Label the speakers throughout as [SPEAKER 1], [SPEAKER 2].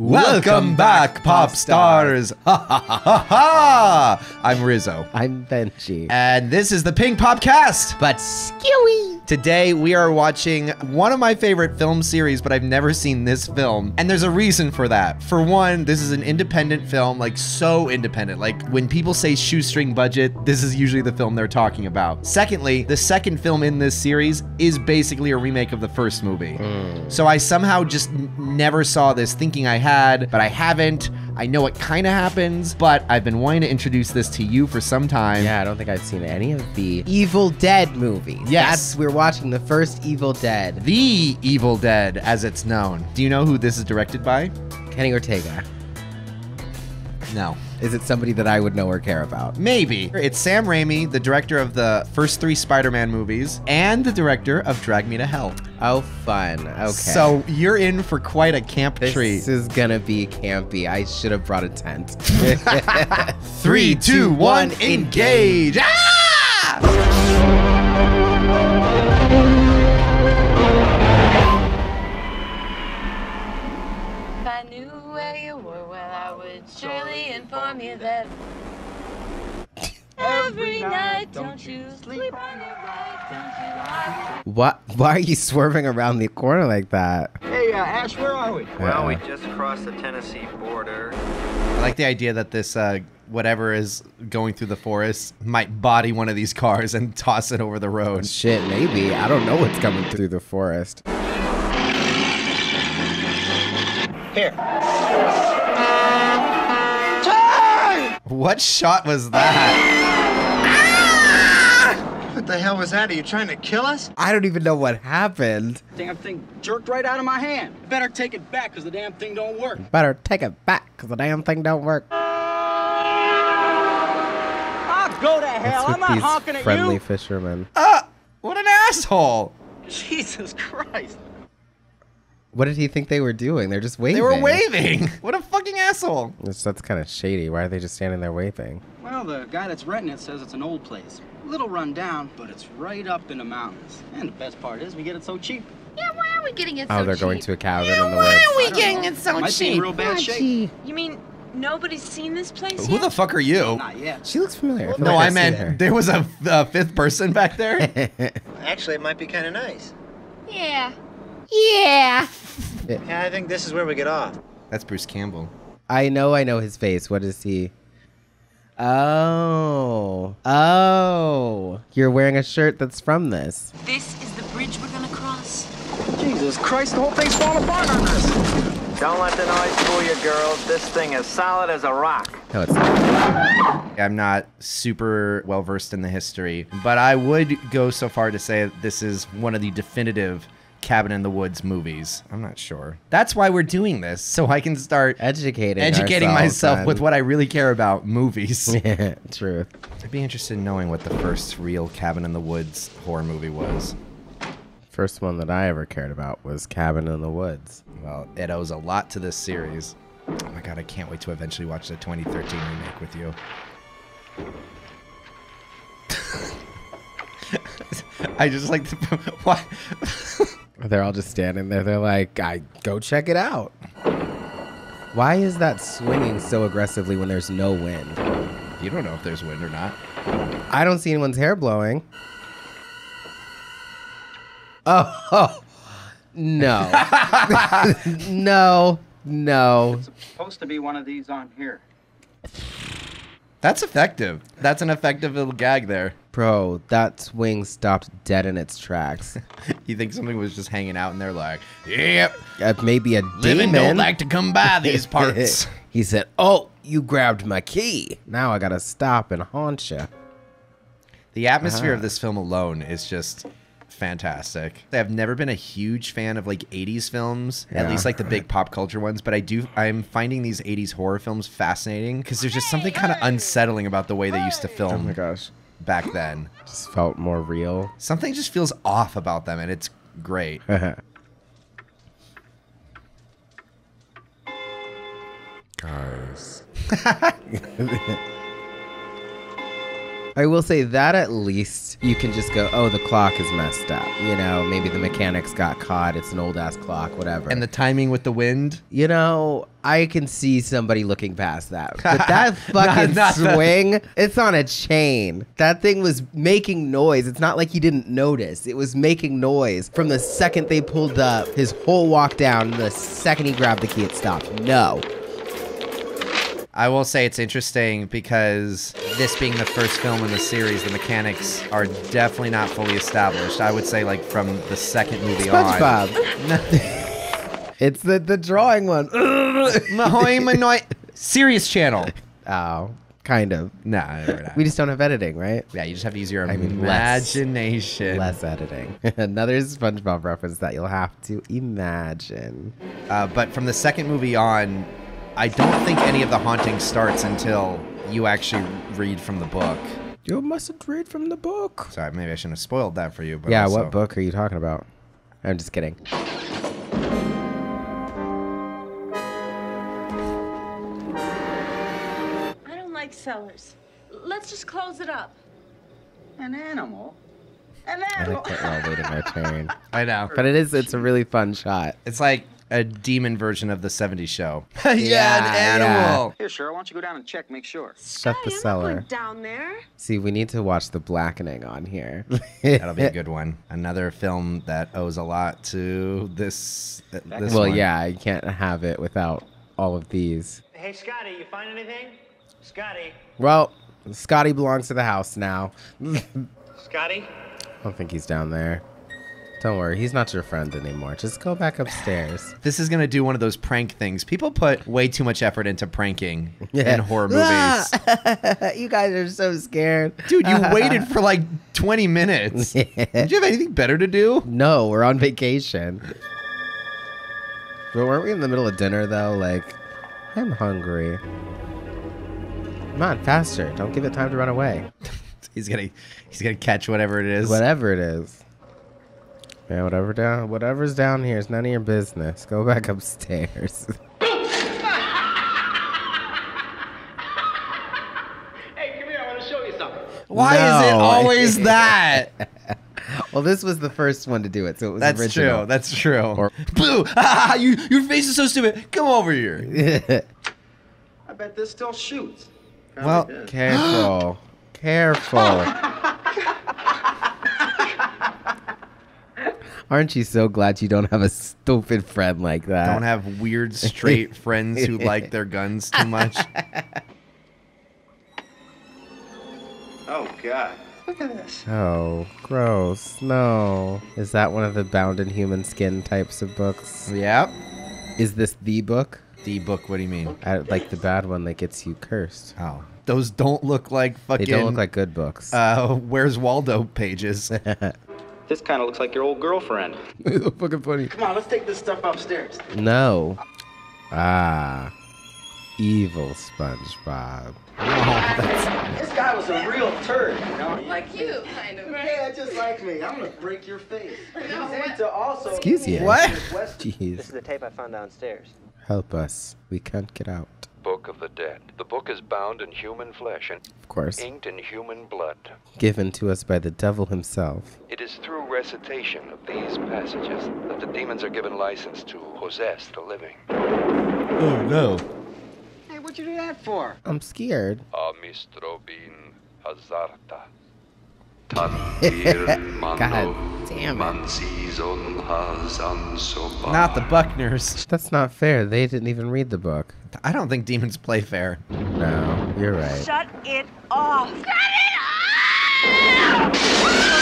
[SPEAKER 1] Welcome back, pop stars! Ha ha ha ha ha! I'm Rizzo.
[SPEAKER 2] I'm Benji.
[SPEAKER 1] And this is the Pink Popcast!
[SPEAKER 2] But skewy.
[SPEAKER 1] Today we are watching one of my favorite film series, but I've never seen this film. And there's a reason for that. For one, this is an independent film, like so independent. Like when people say shoestring budget, this is usually the film they're talking about. Secondly, the second film in this series is basically a remake of the first movie. Mm. So I somehow just never saw this thinking I had, but I haven't. I know it kind of happens, but I've been wanting to introduce this to you for some time.
[SPEAKER 2] Yeah, I don't think I've seen any of the Evil Dead movies.
[SPEAKER 1] Yes.
[SPEAKER 2] That's, we're watching the first Evil Dead.
[SPEAKER 1] The Evil Dead, as it's known. Do you know who this is directed by?
[SPEAKER 2] Kenny Ortega.
[SPEAKER 1] No.
[SPEAKER 2] Is it somebody that I would know or care about?
[SPEAKER 1] Maybe. It's Sam Raimi, the director of the first three Spider Man movies, and the director of Drag Me to Hell.
[SPEAKER 2] Oh, fun. Okay.
[SPEAKER 1] So you're in for quite a camp
[SPEAKER 2] this
[SPEAKER 1] treat.
[SPEAKER 2] This is gonna be campy. I should have brought a tent.
[SPEAKER 1] Three, two, one, engage! Ah!
[SPEAKER 3] Inform that every night, don't you sleep on your right, don't you?
[SPEAKER 2] What? Why are you swerving around the corner like that?
[SPEAKER 4] Hey, uh, Ash, where are we?
[SPEAKER 5] Well, we just crossed the Tennessee border.
[SPEAKER 1] I like the idea that this, uh, whatever is going through the forest might body one of these cars and toss it over the road.
[SPEAKER 2] Shit, maybe. I don't know what's coming through the forest.
[SPEAKER 4] Here.
[SPEAKER 1] What shot was that?
[SPEAKER 4] What the hell was that? Are you trying to kill us?
[SPEAKER 2] I don't even know what happened.
[SPEAKER 4] Damn thing jerked right out of my hand. Better take it back, because the damn thing don't work.
[SPEAKER 2] Better take it back, because the damn thing don't work.
[SPEAKER 4] I'll go to hell. I'm not honking at you.
[SPEAKER 2] friendly
[SPEAKER 4] you.
[SPEAKER 2] fishermen.
[SPEAKER 1] Ah! What an asshole!
[SPEAKER 4] Jesus Christ.
[SPEAKER 2] What did he think they were doing? They're just waving.
[SPEAKER 1] They were waving! What a fucking asshole!
[SPEAKER 2] That's, that's kind of shady. Why are they just standing there waving?
[SPEAKER 4] Well, the guy that's renting it says it's an old place. A little run down, but it's right up in the mountains. And the best part is we get it so cheap.
[SPEAKER 3] Yeah, why are we getting it oh, so cheap?
[SPEAKER 2] Oh, they're going to a cabin in the
[SPEAKER 3] why
[SPEAKER 2] woods.
[SPEAKER 3] are we getting
[SPEAKER 4] know.
[SPEAKER 3] it so
[SPEAKER 4] Might be in
[SPEAKER 3] cheap?
[SPEAKER 4] real bad shape.
[SPEAKER 3] You mean nobody's seen this place
[SPEAKER 1] Who
[SPEAKER 3] yet?
[SPEAKER 1] the fuck are you?
[SPEAKER 4] Not yet.
[SPEAKER 2] She looks familiar. feel
[SPEAKER 1] No,
[SPEAKER 2] like
[SPEAKER 1] I meant there was a, a fifth person back there.
[SPEAKER 5] Actually, it might be kind of nice.
[SPEAKER 3] Yeah. Yeah.
[SPEAKER 5] Yeah, I think this is where we get off.
[SPEAKER 1] That's Bruce Campbell.
[SPEAKER 2] I know, I know his face. What is he? Oh, oh! You're wearing a shirt that's from this.
[SPEAKER 3] This is the bridge we're gonna cross.
[SPEAKER 4] Jesus Christ, the whole thing's falling apart on us.
[SPEAKER 5] Don't let the noise fool you, girls. This thing is solid as a rock.
[SPEAKER 2] No, it's not.
[SPEAKER 1] I'm not super well versed in the history, but I would go so far to say this is one of the definitive Cabin in the Woods movies. I'm not sure. That's why we're doing this, so I can start
[SPEAKER 2] educating.
[SPEAKER 1] educating myself
[SPEAKER 2] on-
[SPEAKER 1] with what I really care about movies.
[SPEAKER 2] Yeah, true.
[SPEAKER 1] I'd be interested in knowing what the first real Cabin in the Woods horror movie was.
[SPEAKER 2] First one that I ever cared about was Cabin in the Woods.
[SPEAKER 1] Well, it owes a lot to this series. Oh my god, I can't wait to eventually watch the 2013 remake with you. I just like the why
[SPEAKER 2] They're all just standing there. They're like, "I go check it out." Why is that swinging so aggressively when there's no wind?
[SPEAKER 1] you don't know if there's wind or not.
[SPEAKER 2] I don't see anyone's hair blowing. Oh, oh. no, no, no.
[SPEAKER 4] Supposed to be one of these on here.
[SPEAKER 1] That's effective. That's an effective little gag there.
[SPEAKER 2] Bro, that swing stopped dead in its tracks.
[SPEAKER 1] You think something was just hanging out and they're like, "Yep,
[SPEAKER 2] Uh, maybe a
[SPEAKER 1] living
[SPEAKER 2] demon.
[SPEAKER 1] don't like to come by these parts."
[SPEAKER 2] he said, "Oh, you grabbed my key. Now I gotta stop and haunt you."
[SPEAKER 1] The atmosphere of
[SPEAKER 2] Ah.
[SPEAKER 1] this film alone is just fantastic. I've never been a huge fan of like 80s films, at least like the big pop culture ones, but I do I'm finding these 80s horror films fascinating because there's just something kind of unsettling about the way they used to film.
[SPEAKER 2] Oh my gosh,
[SPEAKER 1] back then.
[SPEAKER 2] just felt more real.
[SPEAKER 1] Something just feels off about them and it's great.
[SPEAKER 2] Guys. I will say that at least you can just go, oh, the clock is messed up. You know, maybe the mechanics got caught. It's an old ass clock, whatever.
[SPEAKER 1] And the timing with the wind.
[SPEAKER 2] you know, I can see somebody looking past that. But that fucking
[SPEAKER 1] not the-
[SPEAKER 2] swing, it's on a chain. That thing was making noise. It's not like he didn't notice. It was making noise from the second they pulled up. His whole walk down, the second he grabbed the key, it stopped. No.
[SPEAKER 1] I will say it's interesting because this being the first film in the series, the mechanics are definitely not fully established. I would say like from the second movie on.
[SPEAKER 2] SpongeBob. it's the, the drawing one.
[SPEAKER 1] Serious channel.
[SPEAKER 2] oh, kind of.
[SPEAKER 1] Nah, we're not.
[SPEAKER 2] We just don't have editing, right?
[SPEAKER 1] yeah, you just have to use your
[SPEAKER 2] I mean, less-
[SPEAKER 1] imagination.
[SPEAKER 2] Less editing. Another SpongeBob reference that you'll have to imagine.
[SPEAKER 1] Uh, but from the second movie on, I don't think any of the haunting starts until you actually read from the book.
[SPEAKER 2] You mustn't read from the book.
[SPEAKER 1] Sorry, maybe I shouldn't have spoiled that for you. But
[SPEAKER 2] Yeah,
[SPEAKER 1] also-
[SPEAKER 2] what book are you talking about? I'm just kidding.
[SPEAKER 3] I don't like cellars. Let's just close it up.
[SPEAKER 4] An animal? An animal.
[SPEAKER 2] I like that while waiting my turn.
[SPEAKER 1] I know.
[SPEAKER 2] But it is, it's a really fun shot.
[SPEAKER 1] It's like a demon version of the 70s show.
[SPEAKER 2] Yeah,
[SPEAKER 1] an animal.
[SPEAKER 4] Here, Cheryl, why don't you go down and check, make sure?
[SPEAKER 2] Shut the
[SPEAKER 3] Hey, I'm not
[SPEAKER 2] cellar.
[SPEAKER 3] down there.
[SPEAKER 2] See, we need to watch the blackening on here.
[SPEAKER 1] That'll be a good one. Another film that owes a lot to this. uh, this
[SPEAKER 2] well,
[SPEAKER 1] one.
[SPEAKER 2] yeah, you can't have it without all of these.
[SPEAKER 6] Hey, Scotty, you find anything? Scotty?
[SPEAKER 2] Well, Scotty belongs to the house now.
[SPEAKER 6] Scotty?
[SPEAKER 2] I don't think he's down there. Don't worry, he's not your friend anymore. Just go back upstairs.
[SPEAKER 1] This is gonna do one of those prank things. People put way too much effort into pranking
[SPEAKER 2] Yeah.
[SPEAKER 1] in horror movies.
[SPEAKER 2] you guys are so scared.
[SPEAKER 1] Dude, you waited for like 20 minutes. Did you have anything better to do?
[SPEAKER 2] No, we're on vacation. But weren't we in the middle of dinner though? Like, I'm hungry. Come on, faster. Don't give it time to run away.
[SPEAKER 1] He's gonna he's gonna catch whatever it is.
[SPEAKER 2] Whatever it is. Yeah, whatever down whatever's down here is none of your business. Go back upstairs.
[SPEAKER 6] Hey, come here, I want to show you something.
[SPEAKER 1] Why is it always that?
[SPEAKER 2] well, this was the first one to do it, so it was
[SPEAKER 1] That's
[SPEAKER 2] original.
[SPEAKER 1] true. That's true.
[SPEAKER 2] Or-
[SPEAKER 1] Boo! Ah, you, your face is so stupid. Come over here.
[SPEAKER 4] I bet this still shoots.
[SPEAKER 1] Well,
[SPEAKER 4] Probably does.
[SPEAKER 2] Careful. Careful. Aren't you so glad you don't have a stupid friend like that?
[SPEAKER 1] Don't have weird straight friends who like their guns too much.
[SPEAKER 4] Oh, God. Look at this.
[SPEAKER 2] Oh, gross. No. Is that one of the bound in human skin types of books?
[SPEAKER 1] yep.
[SPEAKER 2] Is this the book?
[SPEAKER 1] The book. What do you mean?
[SPEAKER 2] I, like the bad one that gets you cursed.
[SPEAKER 1] Oh, those don't look like fucking.
[SPEAKER 2] They don't look like good books.
[SPEAKER 1] Uh, where's Waldo pages?
[SPEAKER 4] This kind of looks like your old girlfriend.
[SPEAKER 2] fucking funny.
[SPEAKER 4] Come on, let's take this stuff upstairs.
[SPEAKER 2] No. Ah. Evil SpongeBob.
[SPEAKER 4] This guy was a real turd, you know?
[SPEAKER 3] Like you, kind of.
[SPEAKER 4] Yeah, just like me. I'm gonna break your face. And to also
[SPEAKER 2] Excuse you.
[SPEAKER 1] What?
[SPEAKER 2] Jeez.
[SPEAKER 6] This is the tape I found downstairs.
[SPEAKER 2] Help us. We can't get out.
[SPEAKER 7] Book of the Dead. The book is bound in human flesh and
[SPEAKER 2] Of course.
[SPEAKER 7] inked in human blood.
[SPEAKER 2] Given to us by the devil himself.
[SPEAKER 7] It is through recitation of these passages that the demons are given license to possess the living.
[SPEAKER 1] oh no.
[SPEAKER 4] Hey, what'd you do that for?
[SPEAKER 2] I'm scared.
[SPEAKER 7] Amistrobin Hazarta. Tantir
[SPEAKER 2] God damn it.
[SPEAKER 7] Mansizon Hazan Soba.
[SPEAKER 1] Not the Buckners.
[SPEAKER 2] That's not fair. They didn't even read the book.
[SPEAKER 1] I don't think demons play fair.
[SPEAKER 2] No, you're right.
[SPEAKER 3] Shut it off.
[SPEAKER 4] You knew it was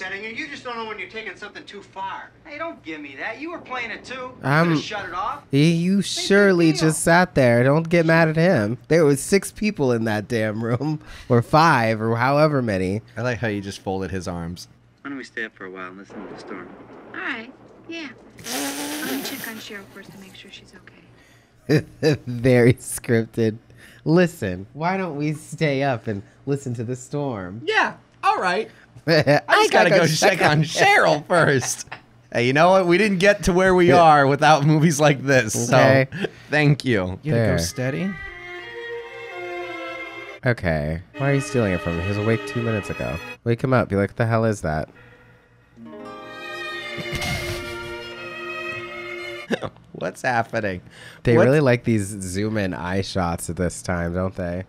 [SPEAKER 4] upsetting you. You just don't know when you're taking something too far. Hey, don't give me that. You were playing it too. You
[SPEAKER 2] Um,
[SPEAKER 4] could've shut it off.
[SPEAKER 2] You surely just sat there. Don't get mad at him. There was six people in that damn room, or five, or however many.
[SPEAKER 1] I like how you just folded his arms.
[SPEAKER 4] Why don't we stay up for a while and listen to the storm?
[SPEAKER 8] All right. Yeah. I'm gonna check on Cheryl first to make sure she's okay.
[SPEAKER 2] Very scripted. Listen, why don't we stay up and listen to the storm?
[SPEAKER 1] Yeah. All right.
[SPEAKER 2] I,
[SPEAKER 1] I just gotta, go, check on Cheryl first. Hey, you know what? We didn't get to where we are without movies like this.
[SPEAKER 2] Okay.
[SPEAKER 1] So, thank you. You gotta
[SPEAKER 2] There.
[SPEAKER 1] go steady.
[SPEAKER 2] Okay. Why are you stealing it from me? He was awake two minutes ago. Wake him up. Be like, what the hell is that?
[SPEAKER 1] What's happening?
[SPEAKER 2] They really like these zoom in eye shots at this time, don't they?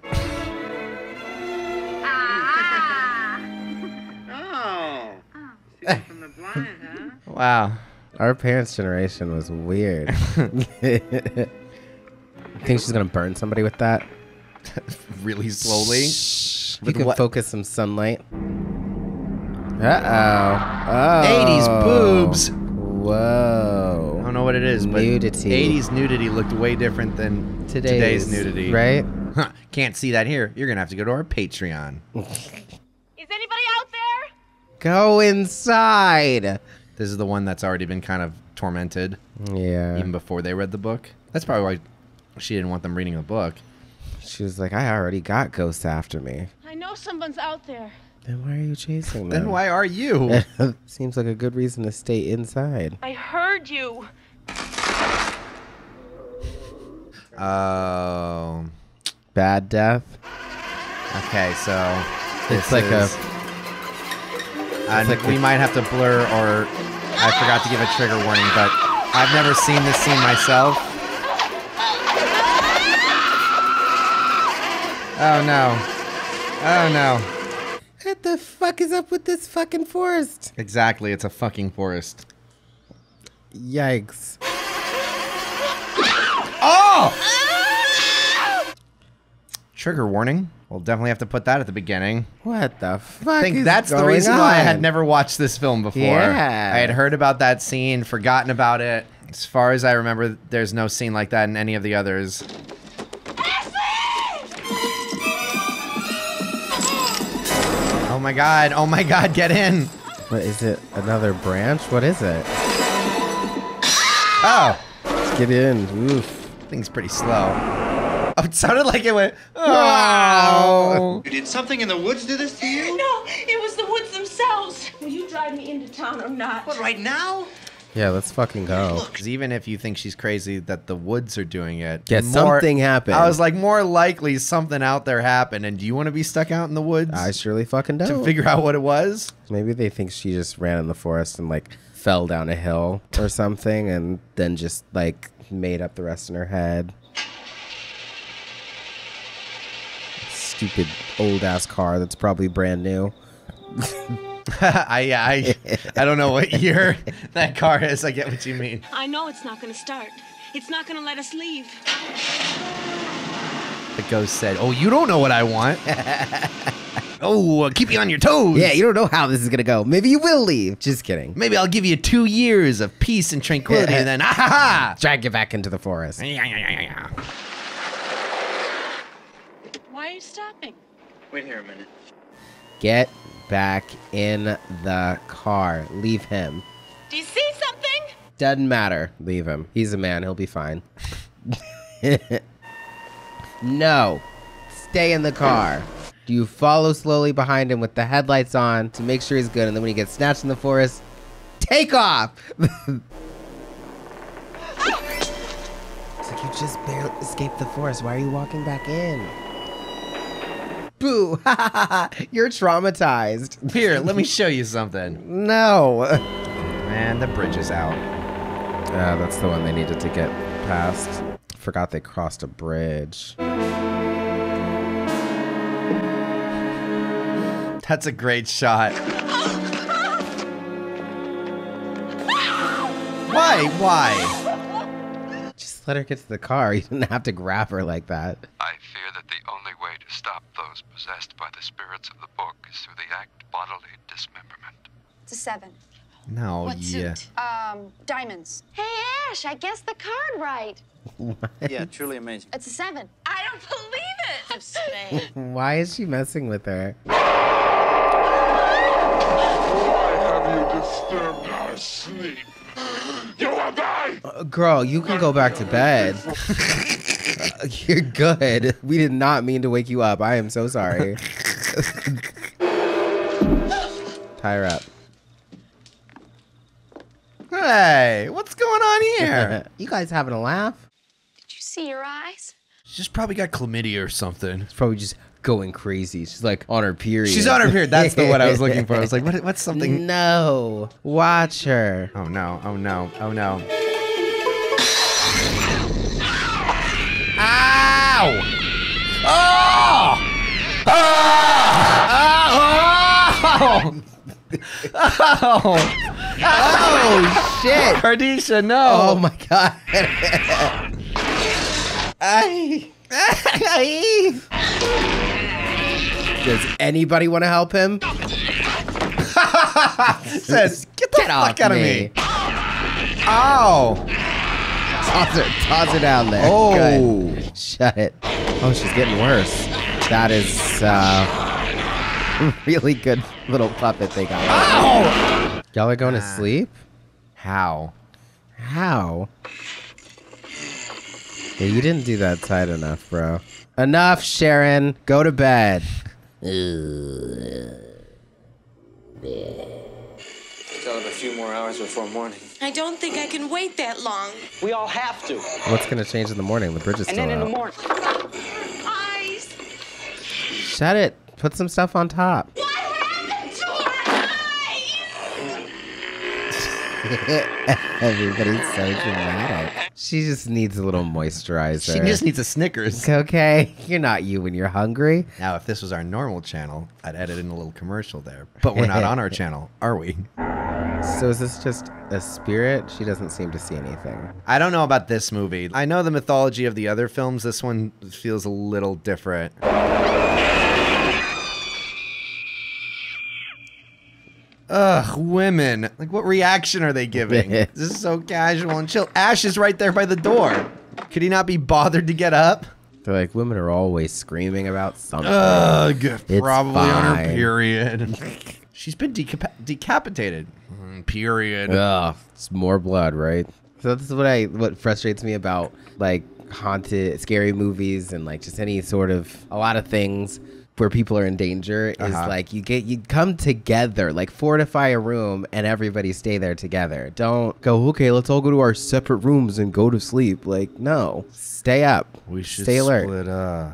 [SPEAKER 4] From the blind, huh?
[SPEAKER 1] Wow.
[SPEAKER 2] Our parents' generation was weird. Think she's gonna burn somebody with that?
[SPEAKER 1] Really slowly.
[SPEAKER 2] You
[SPEAKER 1] With
[SPEAKER 2] can
[SPEAKER 1] what-
[SPEAKER 2] focus some sunlight. Uh oh. Oh.
[SPEAKER 1] 80s boobs.
[SPEAKER 2] Whoa.
[SPEAKER 1] I don't know what it is, but
[SPEAKER 2] Nudity.
[SPEAKER 1] 80s nudity looked way different than
[SPEAKER 2] Today's,
[SPEAKER 1] today's, nudity.
[SPEAKER 2] Right?
[SPEAKER 1] Huh, Can't see that here. You're gonna have to go to our Patreon.
[SPEAKER 3] Is anybody out there?
[SPEAKER 2] Go inside.
[SPEAKER 1] This is the one that's already been kind of tormented
[SPEAKER 2] Yeah.
[SPEAKER 1] even before they read the book. That's probably why she didn't want them reading the book.
[SPEAKER 2] She was like, I already got ghosts after me.
[SPEAKER 3] I know someone's out there.
[SPEAKER 2] Then why are you chasing them?
[SPEAKER 1] Then why are you?
[SPEAKER 2] Seems like a good reason to stay inside.
[SPEAKER 3] I heard you.
[SPEAKER 1] Oh.
[SPEAKER 2] Bad death.
[SPEAKER 1] okay, so
[SPEAKER 2] It's
[SPEAKER 1] this
[SPEAKER 2] like a
[SPEAKER 1] is- Uh, and
[SPEAKER 2] like
[SPEAKER 1] we
[SPEAKER 2] a-
[SPEAKER 1] might have to blur or I forgot to give a trigger warning, but I've never seen this scene myself. Oh no. Oh no.
[SPEAKER 2] What the fuck is up with this fucking forest?
[SPEAKER 1] Exactly, it's a fucking forest.
[SPEAKER 2] Yikes.
[SPEAKER 1] Oh! Trigger warning. We'll definitely have to put that at the beginning.
[SPEAKER 2] What the fuck?
[SPEAKER 1] I think that's the reason why I had never watched this film before.
[SPEAKER 2] Yeah.
[SPEAKER 1] I had heard about that scene, forgotten about it. As far as I remember, there's no scene like that in any of the others. Ashley! Oh my god, oh my god, get in!
[SPEAKER 2] What is it? Another branch? What is it?
[SPEAKER 1] Oh,
[SPEAKER 2] Let's get in. Oof.
[SPEAKER 1] thing's pretty slow. It sounded like it went. Oh.
[SPEAKER 9] Did something in the woods do this to you?
[SPEAKER 3] No, it was the woods themselves. Will you drive me into town or not?
[SPEAKER 9] What, right now?
[SPEAKER 2] Yeah, let's fucking go.
[SPEAKER 1] 'Cause Even if you think she's crazy that the woods are doing it,
[SPEAKER 2] Yeah, something happened.
[SPEAKER 1] I was like, more likely something out there happened. And do you want to be stuck out in the woods
[SPEAKER 2] I surely fucking
[SPEAKER 1] to
[SPEAKER 2] don't.
[SPEAKER 1] figure out what it was?
[SPEAKER 2] Maybe they think she just ran in the forest and like fell down a hill or something and then just like made up the rest in her head. Stupid old ass car that's probably brand new.
[SPEAKER 1] I, I, I don't know what year that car is. I get what you mean.
[SPEAKER 3] I know it's not going to start. It's not going to let us leave.
[SPEAKER 1] The ghost said, "Oh, you don't know what I want. oh, uh, keep you on your toes.
[SPEAKER 2] Yeah, you don't know how this is gonna go. Maybe you will leave. Just kidding.
[SPEAKER 1] Maybe I'll give you two years of peace and tranquility, and then ah ha ha."
[SPEAKER 2] Drag you back into the forest.
[SPEAKER 1] Yeah, yeah, yeah, yeah.
[SPEAKER 3] Why are you stopping?
[SPEAKER 9] Wait here a minute.
[SPEAKER 2] Get back in the car. Leave him.
[SPEAKER 3] Do you see something?
[SPEAKER 2] Doesn't matter. Leave him. He's a man. He'll be fine. no. Stay in the car. Do you follow slowly behind him with the headlights on to make sure he's good? And then when he gets snatched in the forest, take off. it's like you just barely escaped the forest. Why are you walking back in? Boo! You're traumatized.
[SPEAKER 1] Here, let me show you something.
[SPEAKER 2] No.
[SPEAKER 1] Man, the bridge is out.
[SPEAKER 2] Yeah, that's the one they needed to get past. Forgot they crossed a bridge.
[SPEAKER 1] That's a great shot. Why? Why?
[SPEAKER 2] Just let her get to the car. You didn't have to grab her like that.
[SPEAKER 7] I fear that the only way to stop those possessed by the spirits of the book is through the act bodily dismemberment.
[SPEAKER 8] It's a seven.
[SPEAKER 1] No,
[SPEAKER 8] What
[SPEAKER 1] yeah.
[SPEAKER 8] suit? Um, diamonds. Hey, Ash, I guessed the card right.
[SPEAKER 9] Yeah, truly amazing.
[SPEAKER 8] It's a seven.
[SPEAKER 3] I don't believe it. Stay.
[SPEAKER 2] Why is she messing with her? Uh, girl, you can go back to bed. Uh, You're good. We did not mean to wake you up. I am so sorry. Tie her up.
[SPEAKER 1] Hey, what's going on here?
[SPEAKER 2] you guys having a laugh?
[SPEAKER 8] Did you see your eyes?
[SPEAKER 1] She's probably got chlamydia or something.
[SPEAKER 2] It's probably just going crazy. She's like on her period.
[SPEAKER 1] She's on her period. That's the what I was looking for. I was like, what, what's something?
[SPEAKER 2] No. Watch her.
[SPEAKER 1] Oh no! Oh no! Oh no! Ow! Ah! Ah! Ah! Oh! Oh! Oh! Oh!
[SPEAKER 2] Oh shit.
[SPEAKER 1] Ardisha, no!
[SPEAKER 2] Oh my god.
[SPEAKER 1] Ay.
[SPEAKER 2] Does anybody want to help him?
[SPEAKER 1] Says, get the
[SPEAKER 2] Get
[SPEAKER 1] fuck out of
[SPEAKER 2] me.
[SPEAKER 1] me! Ow!
[SPEAKER 2] Toss it, toss it down there.
[SPEAKER 1] Oh.
[SPEAKER 2] Good. Shut it. Oh, she's getting worse. That is uh, really good little puppet they got.
[SPEAKER 1] Ow!
[SPEAKER 2] Y'all are going to ah. sleep?
[SPEAKER 1] How?
[SPEAKER 2] How? Yeah, you didn't do that tight enough, bro. Enough, Sharon. Go to bed.
[SPEAKER 6] Still have a few more hours before morning.
[SPEAKER 10] I don't think I can wait that long.
[SPEAKER 6] We all have to.
[SPEAKER 2] What's gonna change in the morning? The bridge is
[SPEAKER 6] And
[SPEAKER 2] still
[SPEAKER 6] then in the
[SPEAKER 2] out.
[SPEAKER 6] morning.
[SPEAKER 10] Eyes.
[SPEAKER 2] Shut it. Put some stuff on top.
[SPEAKER 10] What happened to her eyes?
[SPEAKER 2] Everybody's so dramatic. She just needs a little moisturizer.
[SPEAKER 1] She just needs a Snickers.
[SPEAKER 2] Okay. You're not you when you're hungry.
[SPEAKER 1] Now, if this was our normal channel, I'd edit in a little commercial there. But we're not on our channel, are we?
[SPEAKER 2] So is this just a spirit? She doesn't seem to see anything.
[SPEAKER 1] I don't know about this movie. I know the mythology of the other films. This one feels a little different. Ugh, women. Like, what reaction are they giving? this is so casual and chill. Ash is right there by the door. Could he not be bothered to get up?
[SPEAKER 2] They're like, women are always screaming about something.
[SPEAKER 1] Ugh,
[SPEAKER 2] It's
[SPEAKER 1] probably on her period. She's been decapa- decapitated. Mm, Period.
[SPEAKER 2] Ugh, it's more blood, right? So this is what I what frustrates me about like haunted, scary movies and like just any sort of a lot of things where people are in danger is
[SPEAKER 1] Uh-huh.
[SPEAKER 2] like you get you come together, like fortify a room and everybody stay there together. Don't go, okay, let's all go to our separate rooms and go to sleep. Like, no. Stay up.
[SPEAKER 1] We should
[SPEAKER 2] stay alert.
[SPEAKER 1] split up.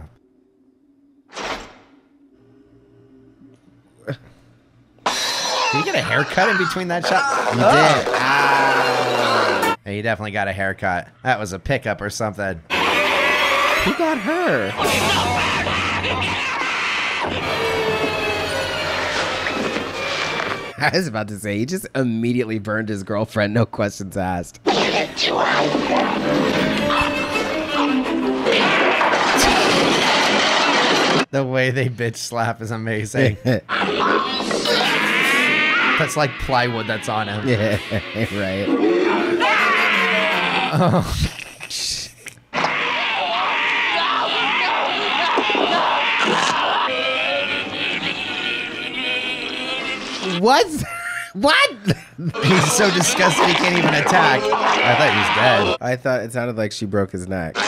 [SPEAKER 1] Did you get a haircut in between that shot?
[SPEAKER 2] You
[SPEAKER 1] Oh.
[SPEAKER 2] did. Ah.
[SPEAKER 1] Hey, you definitely got a haircut. That was a pickup or something.
[SPEAKER 2] Who got her? I was about to say he just immediately burned his girlfriend, no questions asked.
[SPEAKER 1] The way they bitch slap is amazing. that's like plywood that's on him.
[SPEAKER 2] yeah, right.
[SPEAKER 1] Oh.
[SPEAKER 2] What? What?
[SPEAKER 1] He's so disgusted he can't even attack. I thought he was dead.
[SPEAKER 2] I thought it sounded like she broke his neck.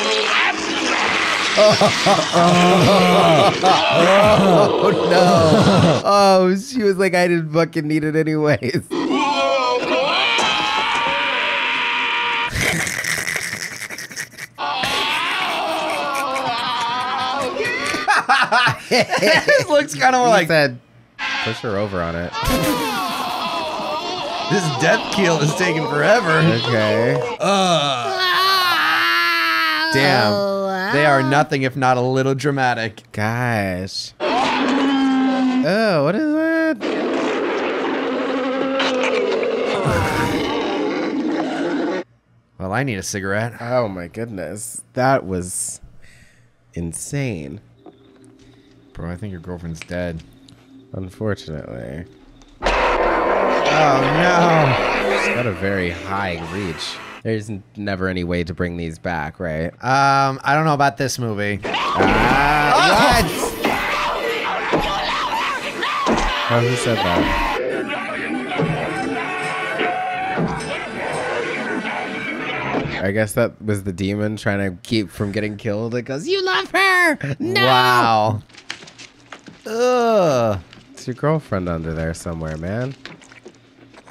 [SPEAKER 2] Oh no! Oh, she was like, I didn't fucking need it anyways.
[SPEAKER 1] it looks kind of like
[SPEAKER 2] said, push her over on it.
[SPEAKER 1] this death keel is taking forever.
[SPEAKER 2] Okay.
[SPEAKER 1] Ugh. Damn. They are nothing if not a little dramatic.
[SPEAKER 2] Guys. Oh, what is that?
[SPEAKER 1] Well, I need a cigarette.
[SPEAKER 2] Oh my goodness. That was insane.
[SPEAKER 1] Bro, I think your girlfriend's dead.
[SPEAKER 2] Unfortunately.
[SPEAKER 1] Oh no.
[SPEAKER 2] She's got a very high reach. There's n- never any way to bring these back, right?
[SPEAKER 1] Um, I don't know about this movie.
[SPEAKER 2] Ah, what? Oh, who said that? I guess that was the demon trying to keep from getting killed. It goes, You love her! No!
[SPEAKER 1] Wow. Ugh.
[SPEAKER 2] It's your girlfriend under there somewhere, man.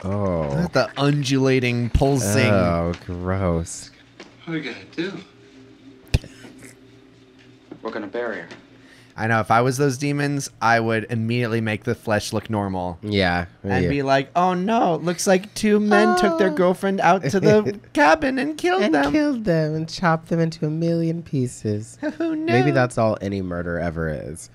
[SPEAKER 2] Oh.
[SPEAKER 1] The undulating, pulsing.
[SPEAKER 2] Oh, gross.
[SPEAKER 9] What are we gonna do?
[SPEAKER 6] We're gonna bury her.
[SPEAKER 1] I know if I was those demons, I would immediately make the flesh look normal.
[SPEAKER 2] Yeah.
[SPEAKER 1] And
[SPEAKER 2] yeah.
[SPEAKER 1] be like, oh no, looks like two men took their oh. girlfriend out to the cabin and killed
[SPEAKER 2] and
[SPEAKER 1] them.
[SPEAKER 2] killed them and chopped them into a million pieces.
[SPEAKER 1] oh no.
[SPEAKER 2] Maybe that's all any murder ever is.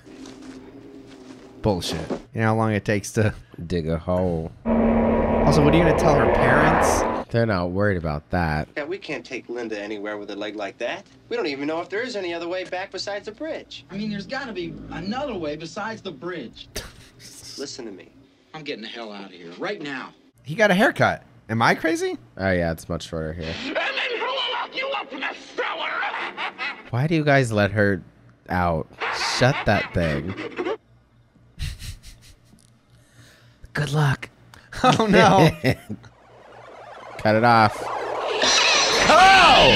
[SPEAKER 1] Bullshit. You know how long it takes to.
[SPEAKER 2] Dig a hole.
[SPEAKER 1] Also, what are you gonna tell her parents?
[SPEAKER 2] They're not worried about that.
[SPEAKER 11] Yeah, we can't take Linda anywhere with a leg like that. We don't even know if there is any other way back besides the bridge.
[SPEAKER 4] I mean, there's gotta be another way besides the bridge.
[SPEAKER 11] Listen to me.
[SPEAKER 4] I'm getting the hell out of here right now.
[SPEAKER 1] He got a haircut. Am I crazy?
[SPEAKER 2] Oh yeah, it's much shorter here. Why do you guys let her out? Shut that thing. Good luck.
[SPEAKER 1] Oh no.
[SPEAKER 2] Cut it off.
[SPEAKER 1] oh!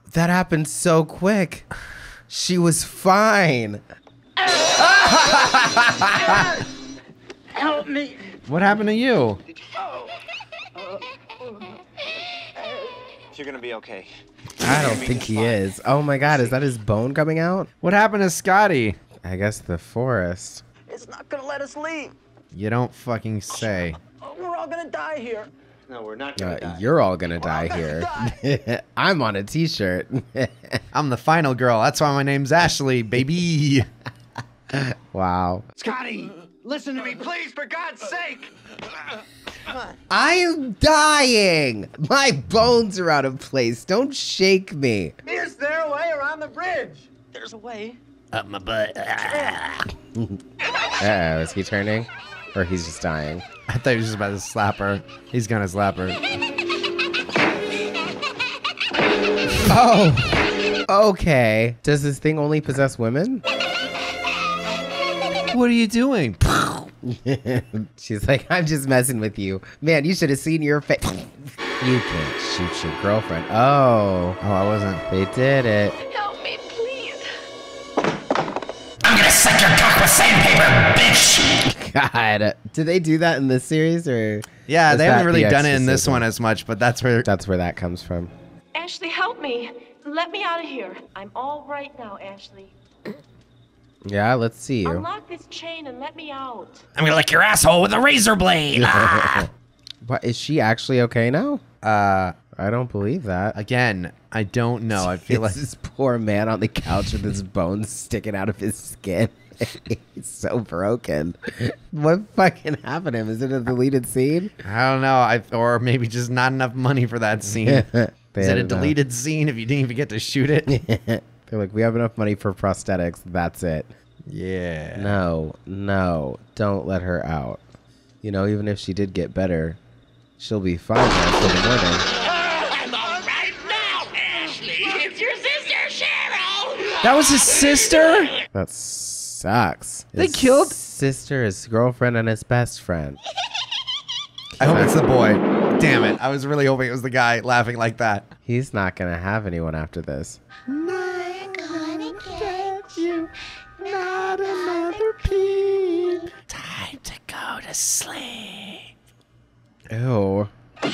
[SPEAKER 2] That happened so quick. She was fine.
[SPEAKER 4] Help me.
[SPEAKER 1] What happened to you?
[SPEAKER 9] You're gonna be okay.
[SPEAKER 2] I don't think he is. Oh my god, is that his bone coming out?
[SPEAKER 1] What happened to Scotty?
[SPEAKER 2] I guess the forest.
[SPEAKER 11] It's not gonna let us leave.
[SPEAKER 1] You don't fucking say.
[SPEAKER 11] We're all gonna die here.
[SPEAKER 9] No, we're not gonna
[SPEAKER 2] Uh,
[SPEAKER 9] die.
[SPEAKER 2] you're all gonna die here. I'm on a t-shirt.
[SPEAKER 1] I'm the final girl. That's why my name's Ashley, baby.
[SPEAKER 2] wow.
[SPEAKER 9] Scotty, listen to me, please, for God's sake.
[SPEAKER 2] I'm dying. My bones are out of place. Don't shake me.
[SPEAKER 11] Is there a way around the bridge? There's a way.
[SPEAKER 1] Up my butt.
[SPEAKER 2] Uh-oh, is he turning? Or he's just dying?
[SPEAKER 1] I thought he was just about to slap her. He's gonna slap her.
[SPEAKER 2] Oh. Okay. Does this thing only possess women?
[SPEAKER 1] What are you doing?
[SPEAKER 2] She's like, I'm just messing with you. Man, you should have seen your face. You can't shoot your girlfriend. Oh.
[SPEAKER 1] Oh, I wasn't.
[SPEAKER 2] They did it.
[SPEAKER 12] Suck your cock with sandpaper, bitch!
[SPEAKER 2] God. Did they do that in this series or?
[SPEAKER 1] Yeah, they haven't really
[SPEAKER 2] the
[SPEAKER 1] done it in this one as much, but that's where.
[SPEAKER 2] That's where that comes from.
[SPEAKER 13] Ashley, help me. Let me out of here. I'm all right now, Ashley.
[SPEAKER 2] Yeah, let's see you.
[SPEAKER 13] Unlock this chain and let me out.
[SPEAKER 12] I'm gonna lick your asshole with a razor blade! Ah!
[SPEAKER 2] is she actually okay now?
[SPEAKER 1] Uh,
[SPEAKER 2] I don't believe that.
[SPEAKER 1] again, I don't know. I feel like
[SPEAKER 2] this poor man on the couch with his bones sticking out of his skin. He's so broken. What fucking happened to him? Is it a deleted scene?
[SPEAKER 1] I don't know. I or maybe just not enough money for that scene. Is it a
[SPEAKER 2] enough.
[SPEAKER 1] deleted scene if you didn't even get to shoot it?
[SPEAKER 2] They're like, we have enough money for prosthetics. That's it.
[SPEAKER 1] yeah.
[SPEAKER 2] No, no, don't let her out. You know, even if she did get better, she'll be fine until the morning.
[SPEAKER 1] That was his sister.
[SPEAKER 2] That sucks.
[SPEAKER 1] They
[SPEAKER 2] His
[SPEAKER 1] killed-
[SPEAKER 2] sister, his girlfriend, and his best friend.
[SPEAKER 1] I hope it's the boy. Damn it! I was really hoping it was the guy laughing like that.
[SPEAKER 2] He's not gonna have anyone after this. My gun against you.
[SPEAKER 1] Not another peep. Time to go to sleep.
[SPEAKER 2] Ew.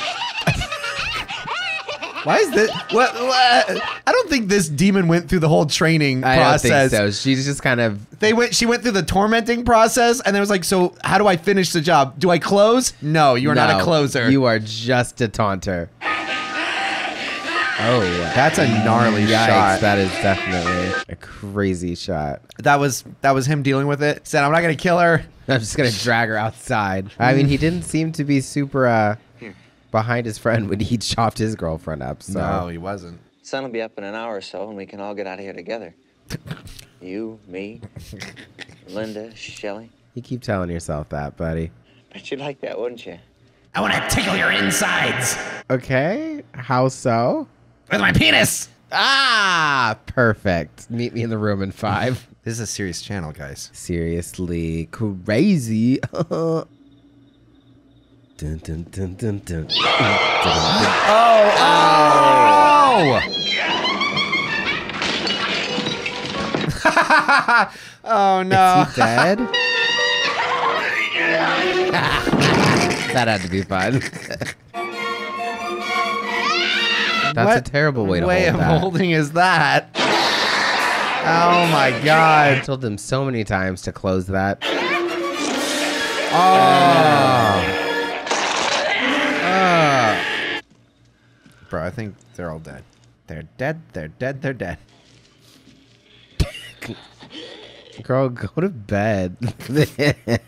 [SPEAKER 1] Why is this? What, what? I don't think this demon went through the whole training
[SPEAKER 2] I
[SPEAKER 1] process.
[SPEAKER 2] don't think so. She's just kind of
[SPEAKER 1] They went. She went through the tormenting process, and then was like, "So, how do I finish the job? Do I close? No, you are not a closer.
[SPEAKER 2] You are just a taunter. Oh,
[SPEAKER 1] That's a gnarly
[SPEAKER 2] yikes!
[SPEAKER 1] shot.
[SPEAKER 2] That is definitely a crazy shot.
[SPEAKER 1] That was that was him dealing with it. Said, "I'm not gonna kill her."
[SPEAKER 2] I'm just gonna drag her outside. I mean, he didn't seem to be super uh, behind his friend when he chopped his girlfriend up. So
[SPEAKER 1] No, he wasn't.
[SPEAKER 6] Sun will be up in an hour or so, and we can all get out of here together. you, me, Linda, Shelley.
[SPEAKER 2] you keep telling yourself that, buddy.
[SPEAKER 6] Bet you'd like that, wouldn't you?
[SPEAKER 12] I wanna tickle your insides
[SPEAKER 2] Okay, how so?
[SPEAKER 12] with my penis!
[SPEAKER 2] Ah, perfect. Meet me in the room in five.
[SPEAKER 1] This is a serious channel, guys.
[SPEAKER 2] Seriously, crazy. dun, dun, dun, dun, dun. Dun,
[SPEAKER 1] Oh! oh no!
[SPEAKER 2] Is he dead? that had to be fun. That's
[SPEAKER 1] What
[SPEAKER 2] a terrible way to
[SPEAKER 1] way
[SPEAKER 2] hold
[SPEAKER 1] of
[SPEAKER 2] that.
[SPEAKER 1] holding is that? Oh my god!
[SPEAKER 2] I told them so many times to close that. Oh. Oh.
[SPEAKER 1] Bro, I think they're all dead. They're dead. They're dead. They're dead.
[SPEAKER 2] Girl, go to bed.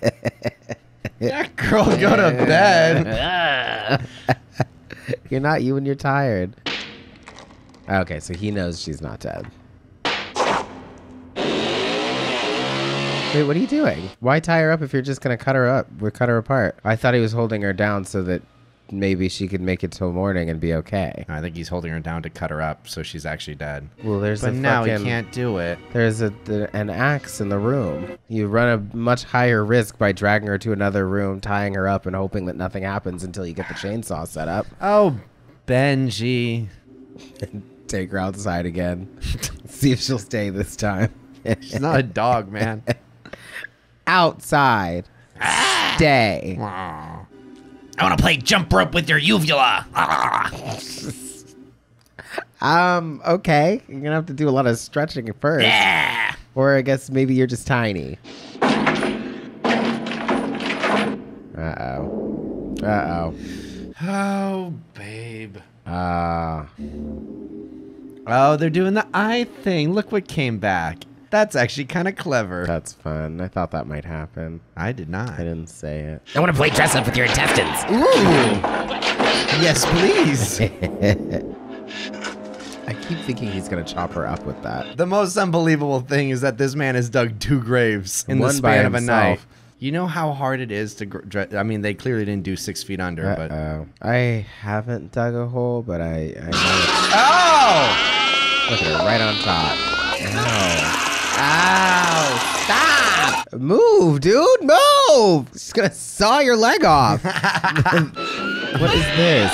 [SPEAKER 1] Yeah, girl, go to bed.
[SPEAKER 2] you're not you when you're tired. Okay, so he knows she's not dead. Wait, what are you doing? Why tie her up if you're just gonna cut her up? We're cut her apart. I thought he was holding her down so that maybe she could make it till morning and be okay.
[SPEAKER 1] I think he's holding her down to cut her up so she's actually dead.
[SPEAKER 2] Well, there's
[SPEAKER 1] But
[SPEAKER 2] a
[SPEAKER 1] now
[SPEAKER 2] fucking,
[SPEAKER 1] he can't do it.
[SPEAKER 2] There's a an axe in the room. You run a much higher risk by dragging her to another room, tying her up, and hoping that nothing happens until you get the chainsaw set up.
[SPEAKER 1] Oh, Benji.
[SPEAKER 2] Take her outside again. See if she'll stay this time.
[SPEAKER 1] She's not a dog, man.
[SPEAKER 2] outside. Ah! Stay.
[SPEAKER 1] Aw.
[SPEAKER 12] I want to play jump rope with your uvula.
[SPEAKER 2] Um, okay. You're gonna have to do a lot of stretching at first.
[SPEAKER 12] Yeah.
[SPEAKER 2] Or I guess maybe you're just tiny. Uh-oh. Uh-oh.
[SPEAKER 1] Oh, babe.
[SPEAKER 2] Uh
[SPEAKER 1] Oh, they're doing the eye thing. Look what came back. That's actually kind of clever.
[SPEAKER 2] that's fun. I thought that might happen.
[SPEAKER 1] I did not.
[SPEAKER 2] I didn't say it.
[SPEAKER 12] I want to play dress up with your intestines.
[SPEAKER 1] Ooh. Yes, please.
[SPEAKER 2] I keep thinking he's gonna chop her up with that.
[SPEAKER 1] the most unbelievable thing is that this man has dug two graves in the
[SPEAKER 2] One by
[SPEAKER 1] span of a night. You know how hard it is to. Gr- I mean, they clearly didn't do six feet under, but.
[SPEAKER 2] Uh-oh. I haven't dug a hole, but I, I know
[SPEAKER 1] Oh!
[SPEAKER 2] Look at her right on top. Ow. Ow. Stop. Move, dude. Move. She's to saw your leg off. what is this?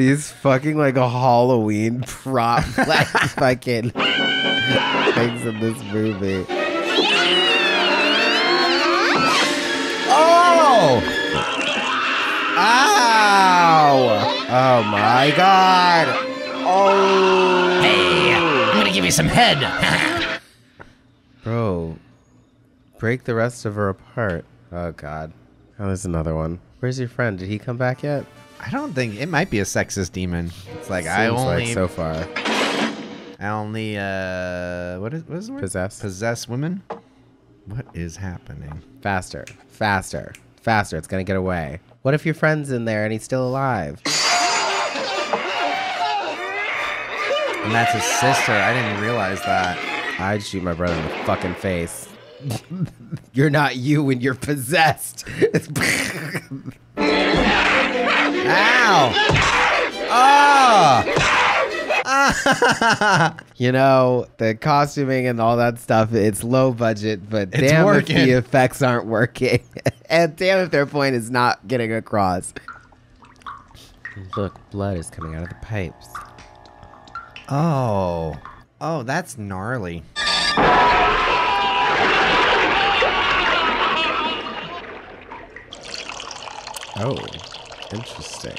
[SPEAKER 2] These fucking like a Halloween prop like fucking things in this movie.
[SPEAKER 1] Oh! Ah!
[SPEAKER 2] Ow! Oh my god! Oh!
[SPEAKER 12] Hey, I'm gonna give you some head.
[SPEAKER 2] Bro, break the rest of her apart. Oh god. Oh, there's another one. Where's your friend? Did he come back yet?
[SPEAKER 1] I don't think it might be a sexist demon. It's like I
[SPEAKER 2] Seems
[SPEAKER 1] only,
[SPEAKER 2] like so far.
[SPEAKER 1] I only, uh, what is what is the word?
[SPEAKER 2] Possess.
[SPEAKER 1] Possess women. What is happening?
[SPEAKER 2] Faster, faster, faster. It's gonna get away. What if your friend's in there and he's still alive?
[SPEAKER 1] And that's his sister. I didn't realize that.
[SPEAKER 2] I'd shoot my brother in the fucking face. you're not you when you're possessed.
[SPEAKER 1] Ow! Oh!
[SPEAKER 2] you know, the costuming and all that stuff, it's low budget, but
[SPEAKER 1] It's
[SPEAKER 2] damn
[SPEAKER 1] working.
[SPEAKER 2] if the effects aren't working. and damn if their point is not getting across. Look, blood is coming out of the pipes.
[SPEAKER 1] Oh. Oh, that's gnarly.
[SPEAKER 2] Oh, interesting.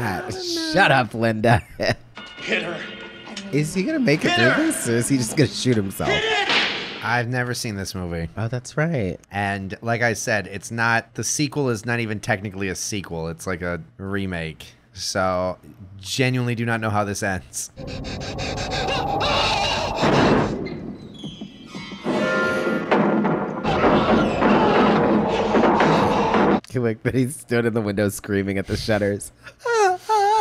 [SPEAKER 9] Linda.
[SPEAKER 2] Oh, God, shut up, Linda.
[SPEAKER 9] Hit her.
[SPEAKER 2] is he gonna make it through this, or is he just gonna shoot himself?
[SPEAKER 1] I've never seen this movie.
[SPEAKER 2] Oh, that's right.
[SPEAKER 1] And like I said, it's not the sequel is not even technically a sequel. It's like a remake. So genuinely do not know how this ends.
[SPEAKER 2] Like that he stood in the window screaming at the shutters.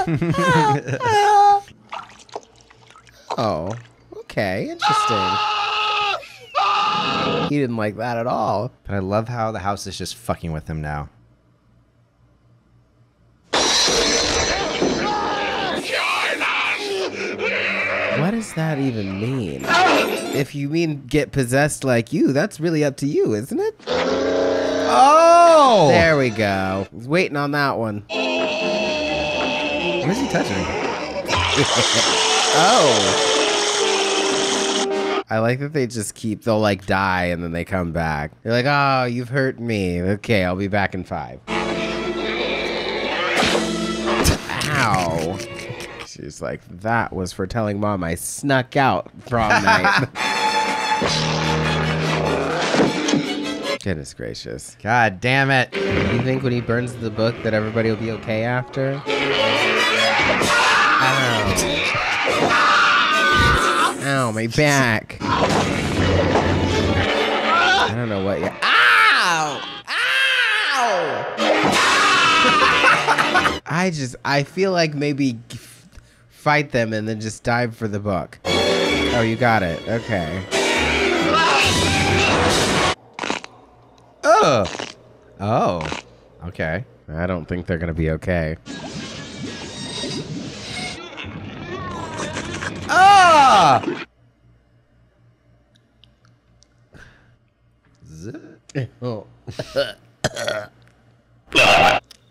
[SPEAKER 2] oh, okay, interesting. He didn't like that at all.
[SPEAKER 1] But I love how the house is just fucking with him now.
[SPEAKER 2] What does that even mean? If you mean get possessed like you, that's really up to you, isn't it?
[SPEAKER 1] Oh!
[SPEAKER 2] There we go. Was waiting on that one.
[SPEAKER 1] What is he touching?
[SPEAKER 2] oh. I like that they just keep, they'll like die and then they come back. They're like, oh, you've hurt me. Okay, I'll be back in five. Ow. She's like, that was for telling mom I snuck out prom night. Goodness gracious.
[SPEAKER 1] God damn it.
[SPEAKER 2] You think when he burns the book that everybody will be okay after? Ow. Ow, my back. I don't know what you. Ow! Ow! I just, I feel like maybe fight them and then just dive for the book. Oh, you got it. Okay.
[SPEAKER 1] Ugh. Oh. Okay.
[SPEAKER 2] I don't think they're gonna be okay.
[SPEAKER 1] Ah! Zip.
[SPEAKER 2] Oh.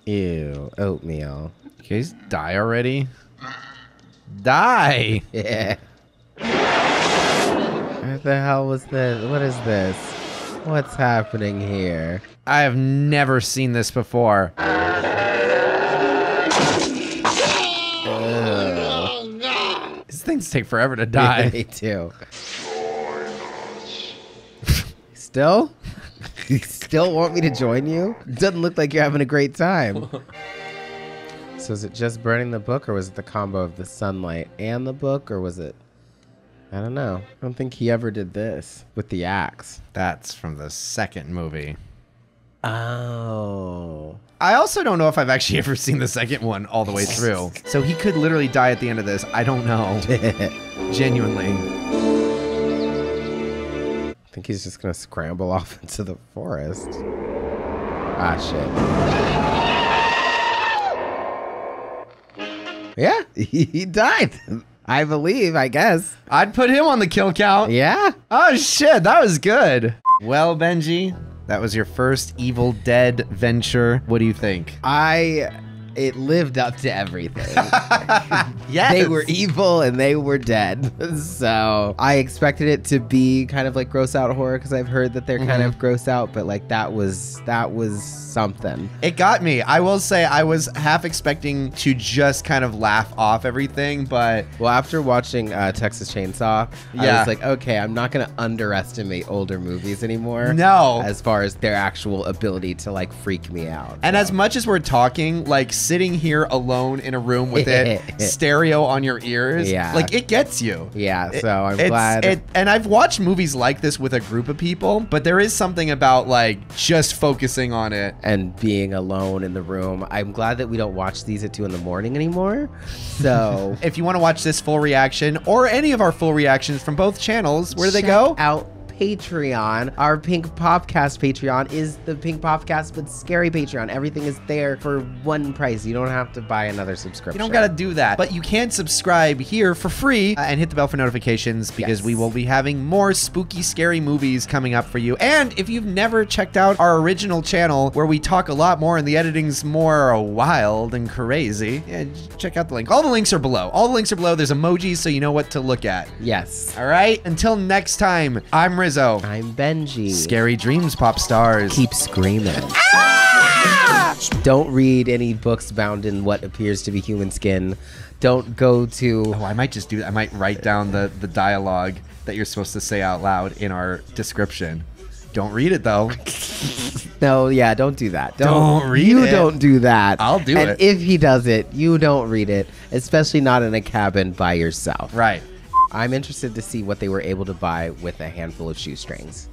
[SPEAKER 2] Ew, oatmeal.
[SPEAKER 1] You guys die already? Die!
[SPEAKER 2] Yeah. What the hell was this? What is this? What's happening here?
[SPEAKER 1] I have never seen this before. Things take forever to die.
[SPEAKER 2] they do. Still? You still want me to join you? Doesn't look like you're having a great time. so is it just burning the book or was it the combo of the sunlight and the book or was it I don't know. I don't think he ever did this with the axe.
[SPEAKER 1] That's from the second movie.
[SPEAKER 2] Oh.
[SPEAKER 1] I also don't know if I've actually ever seen the second one all the way through. So he could literally die at the end of this. I don't know. Genuinely.
[SPEAKER 2] I think he's just gonna scramble off into the forest. Ah, shit. Yeah, he, he died. I believe, I guess.
[SPEAKER 1] I'd put him on the kill count.
[SPEAKER 2] Yeah?
[SPEAKER 1] Oh shit, that was good. Well, Benji, that was your first Evil Dead venture. What do you think?
[SPEAKER 2] I. It lived up to everything.
[SPEAKER 1] Yes.
[SPEAKER 2] They were evil and they were dead. So I expected it to be kind of like gross out horror because I've heard that they're kind
[SPEAKER 1] Mhm.
[SPEAKER 2] of gross out, but like that was that was something.
[SPEAKER 1] It got me. I will say I was half expecting to just kind of laugh off everything, but
[SPEAKER 2] Well, after watching uh, Texas Chainsaw, I
[SPEAKER 1] Yeah.
[SPEAKER 2] was like, okay, I'm not gonna underestimate older movies anymore.
[SPEAKER 1] No.
[SPEAKER 2] as far as their actual ability to like freak me out.
[SPEAKER 1] and as much as we're talking, like sitting here alone in a room with it stereo on your ears,
[SPEAKER 2] Yeah.
[SPEAKER 1] like it gets you.
[SPEAKER 2] Yeah, so I'm glad.
[SPEAKER 1] It, and I've watched movies like this with a group of people, but there is something about like just focusing on it.
[SPEAKER 2] and being alone in the room. I'm glad that we don't watch these at two in the morning anymore. So
[SPEAKER 1] If you want to watch this full reaction or any of our full reactions from both channels, where do they go?
[SPEAKER 2] Out Patreon. Our Pink Popcast Patreon is the Pink Popcast, but scary Patreon. Everything is there for one price. You don't have to buy another subscription.
[SPEAKER 1] You don't got to do that. But you can subscribe here for free uh, and hit the bell for notifications because
[SPEAKER 2] Yes.
[SPEAKER 1] we will be having more spooky, scary movies coming up for you. And if you've never checked out our original channel where we talk a lot more and the editing's more wild and crazy, yeah, check out the link. All the links are below. All the links are below. There's emojis so you know what to look at.
[SPEAKER 2] Yes.
[SPEAKER 1] All right? Until next time, I'm Rizzo.
[SPEAKER 2] I'm Benji.
[SPEAKER 1] Scary dreams, pop stars.
[SPEAKER 2] Keep screaming. Ah! Don't read any books bound in what appears to be human skin. Don't go to.
[SPEAKER 1] Oh, I might just do I might write down the, the dialogue that you're supposed to say out loud in our description. Don't read it though.
[SPEAKER 2] No, yeah, don't do that.
[SPEAKER 1] Don't read
[SPEAKER 2] you
[SPEAKER 1] it.
[SPEAKER 2] don't do that.
[SPEAKER 1] I'll do
[SPEAKER 2] and
[SPEAKER 1] it.
[SPEAKER 2] if he does it, you don't read it, especially not in a cabin by yourself.
[SPEAKER 1] Right.
[SPEAKER 2] I'm interested to see what they were able to buy with a handful of shoestrings.